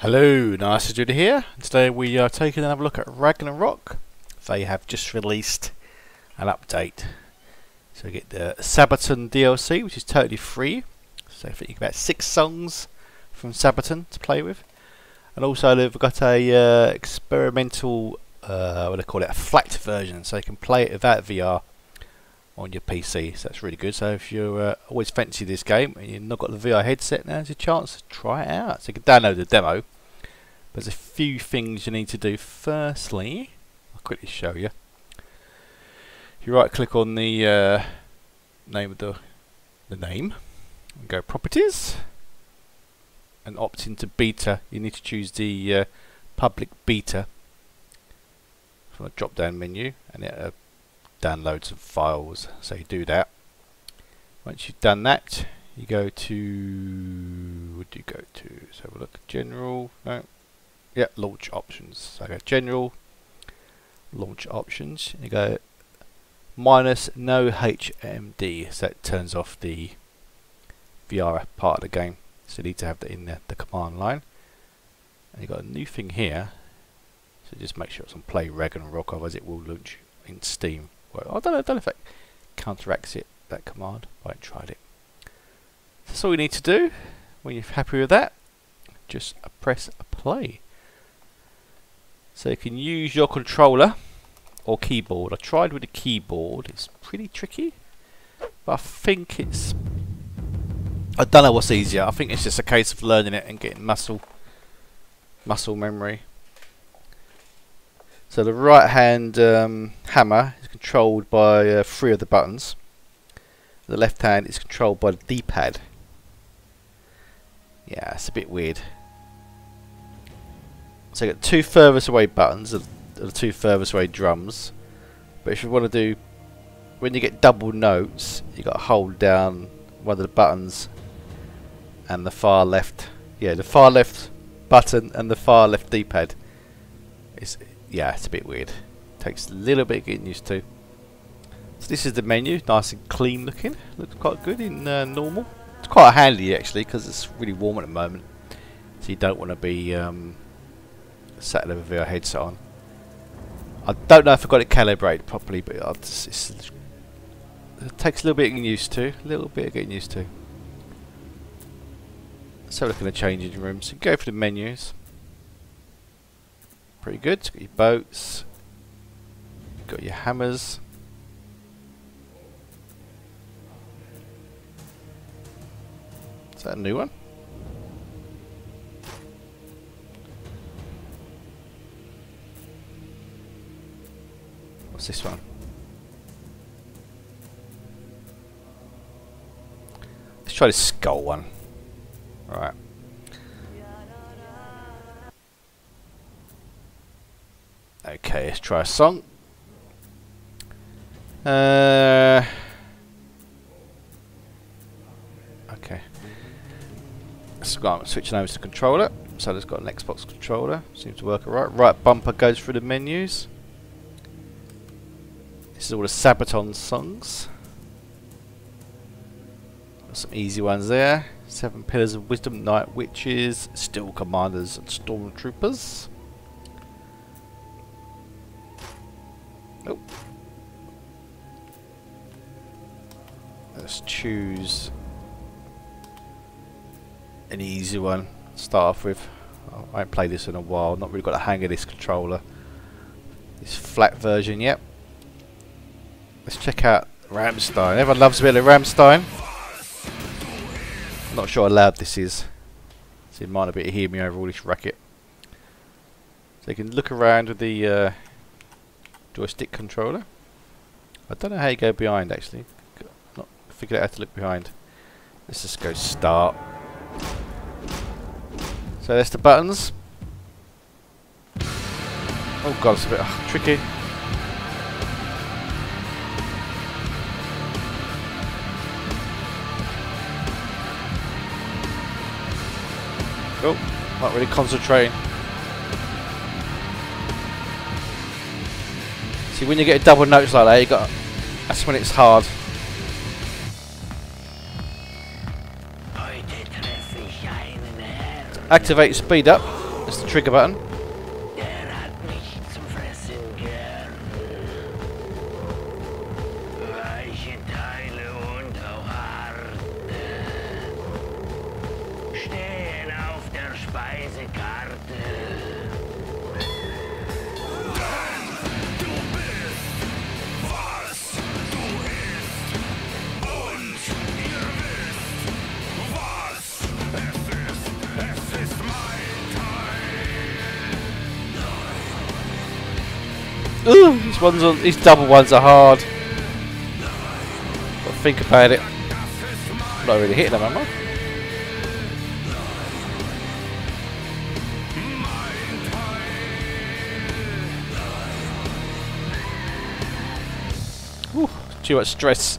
Hello, Nastydude here. Today we are taking another look at Ragnarock. They have just released an update. So you get the Sabaton DLC, which is totally free. So I think you get about six songs from Sabaton to play with. And also they've got a uh, experimental, uh, what do they call it, a flat version. So you can play it without VR on your PC. So that's really good. So if you uh, always fancy this game and you've not got the VR headset now, there's a chance to try it out. So you can download the demo. There's a few things you need to do. Firstly, I'll quickly show you. You right click on the uh, name of the the name and go properties and opt into beta, you need to choose the uh, public beta from a drop down menu and it uh, download some files. So you do that. Once you've done that, you go to what do you go to? Let's have a look. General. No. Yeah, launch options. So I go general, launch options. You go minus no HMD. So that turns off the VR part of the game. So you need to have that in the, the command line. And you've got a new thing here. So just make sure it's on play Ragnarock, otherwise it will launch in Steam. Well, I don't know, if it counteracts it, that command. I tried it. That's all you need to do. When you're happy with that, just press play. So you can use your controller or keyboard. I tried with the keyboard. It's pretty tricky. But I think it's... I don't know what's easier. I think it's just a case of learning it and getting muscle muscle memory. So the right hand um, hammer is controlled by uh, three of the buttons. The left hand is controlled by the D-pad. Yeah, it's a bit weird. So you got two furthest away buttons, the two furthest away drums. But if you want to do, when you get double notes, you got to hold down one of the buttons and the far left, yeah, the far left button and the far left D-pad. It's yeah, it's a bit weird. Takes a little bit getting used to. So this is the menu, nice and clean looking. Looks quite good in uh, normal. It's quite handy actually because it's really warm at the moment, so you don't want to be um, sat there with VR headset on. I don't know if I got it calibrated properly, but just, it takes a little bit getting used to. A little bit of getting used to. So look at the changing rooms. So go for the menus. Pretty good. got your boats. Got your hammers. Is that a new one? What's this one? Let's try this skull one. Right. Okay, let's try a song. Uh, okay. So I'm switching over to the controller. So it's got an Xbox controller. Seems to work alright. Right bumper goes through the menus. This is all the Sabaton songs. Got some easy ones there. Seven Pillars of Wisdom, Night Witches, Steel Commanders and Stormtroopers. Choose an easy one to start off with. I haven't played this in a while, not really got a hang of this controller. This flat version, yep. Let's check out Rammstein. Everyone loves a bit of Rammstein. Not sure how loud this is. So you might not be able to hear me over all this racket. So you can look around with the uh, joystick controller. I don't know how you go behind actually. Figured out how to look behind. Let's just go start. So there's the buttons. Oh god, it's a bit tricky. Oh, not really concentrating. See, when you get double notes like that, you got that's when it's hard. Activate speed up. That's the trigger button. Ooh, these ones are, these double ones are hard. But think about it. I'm not really hitting them, am I? Ooh, too much stress.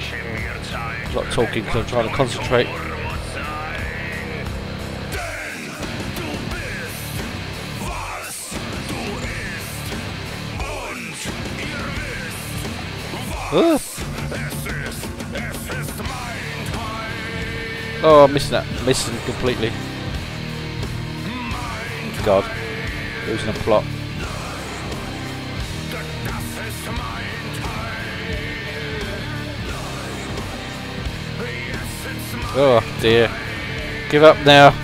Ich mir Zeit. A lot of talking because I'm trying to concentrate. Oh, I'm missing that. Missing completely. God. Losing a plot. Oh dear. Give up now.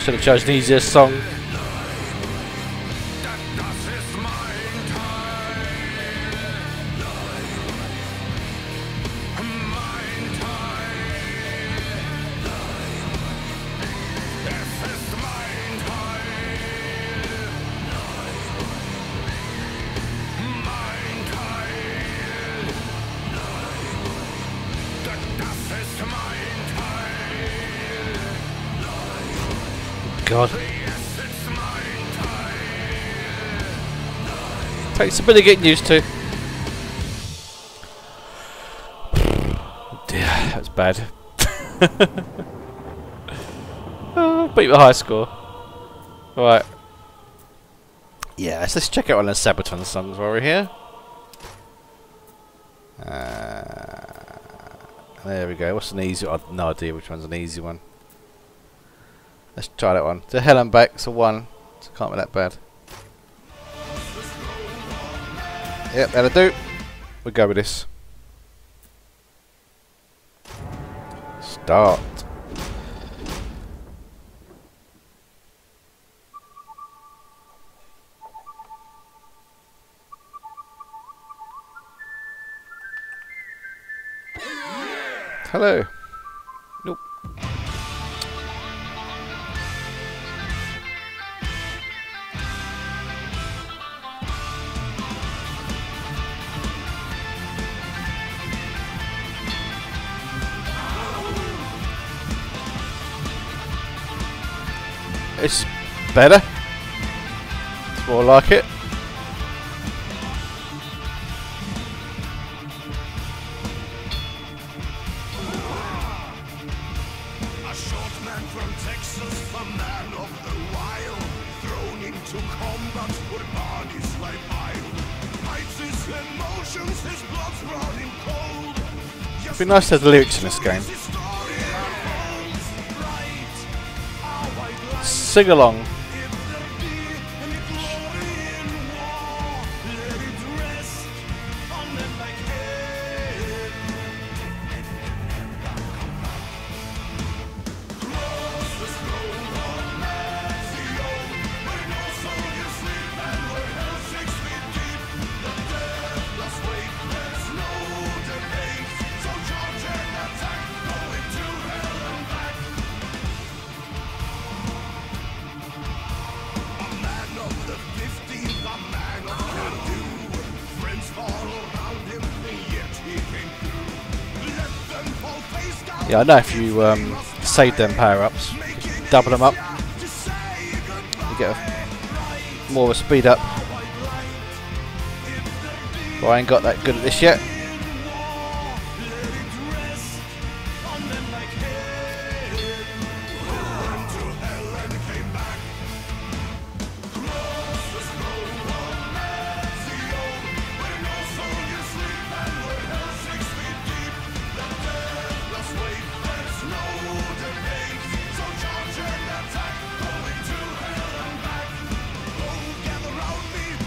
should have chosen easiest song. Takes a bit of getting used to. Dear, that's bad. oh, beat the high score. Right. Yeah, let's, let's check out one of the Sabaton songs while we're here. Uh, there we go. What's an easy? Have no idea which one's an easy one. Let's try that one. To hell and back, so one. So can't be that bad. Yep, that'll do. We'll go with this. Start. Hello. His emotions, his blood's running cold. Yes, Be nice to have the lyrics in this game. Sing along. Yeah, I know if you um, save them power ups, double them up, you get a, more of a speed up. But I ain't got that good at this yet.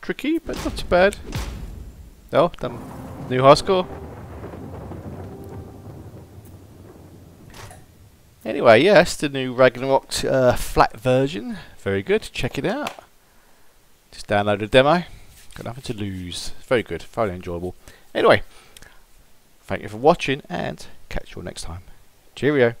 tricky, but not too bad. Oh, damn. New high score. Anyway, yes, the new Ragnarock uh, flat version. Very good. Check it out. Just download a demo. Got nothing to lose. Very good. Very enjoyable. Anyway, thank you for watching and catch you all next time. Cheerio.